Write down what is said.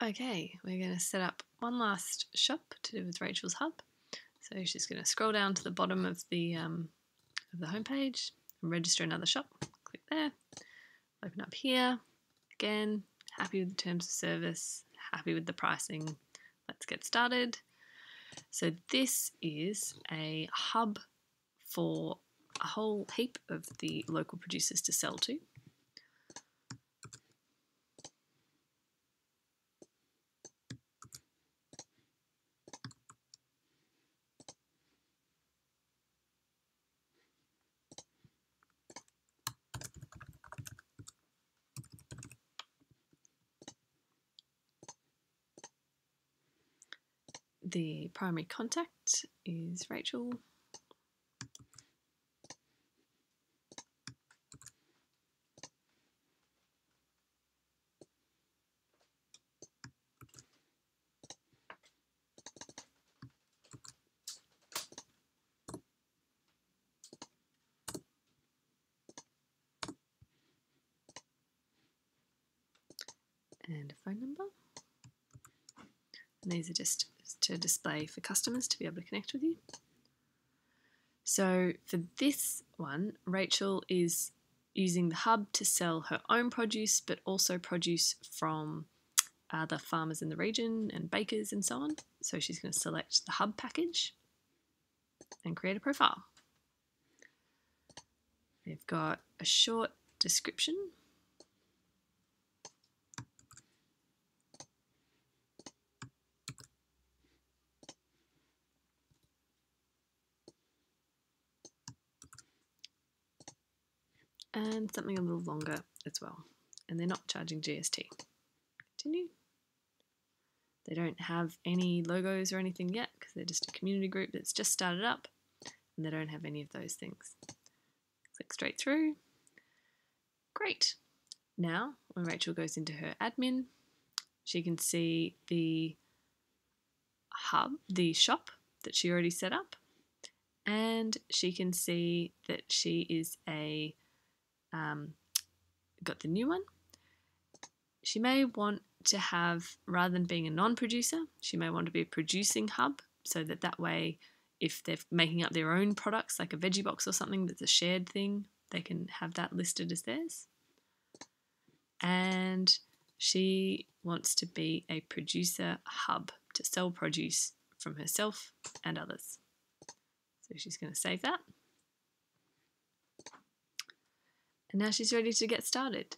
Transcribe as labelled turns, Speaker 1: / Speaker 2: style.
Speaker 1: Okay, we're going to set up one last shop to do with Rachel's Hub. So she's going to scroll down to the bottom of the um, of the homepage and register another shop. Click there. Open up here. Again, happy with the terms of service, happy with the pricing. Let's get started. So this is a hub for a whole heap of the local producers to sell to. The primary contact is Rachel. and a phone number. And these are just to display for customers to be able to connect with you. So for this one, Rachel is using the hub to sell her own produce, but also produce from uh, other farmers in the region and bakers and so on. So she's going to select the hub package and create a profile. We've got a short description and something a little longer as well. And they're not charging GST. Continue. They don't have any logos or anything yet because they're just a community group that's just started up and they don't have any of those things. Click straight through. Great. Now, when Rachel goes into her admin, she can see the hub, the shop that she already set up, and she can see that she is a um, got the new one. She may want to have, rather than being a non producer, she may want to be a producing hub so that that way, if they're making up their own products, like a veggie box or something that's a shared thing, they can have that listed as theirs. And she wants to be a producer hub to sell produce from herself and others. So she's going to save that. And now she's ready to get started.